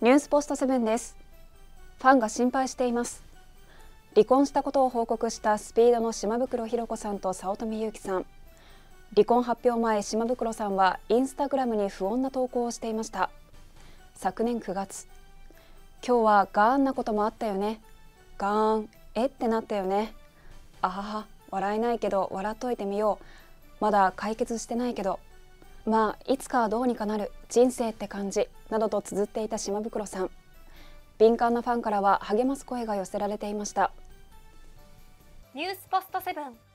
ニュースポストセブンです。ファンが心配しています。離婚したことを報告したスピードの島袋寛子さんと早乙女ゆきさん。離婚発表前島袋さんはインスタグラムに不穏な投稿をしていました。昨年9月。今日はガーンなこともあったよね。ガーンえってなったよね。あはは笑えないけど笑っといてみよう。まだ解決してないけど。まあいつかはどうにかなる人生って感じなどと綴っていた島袋さん。敏感なファンからは励ます声が寄せられていました。ニュースポストセブン。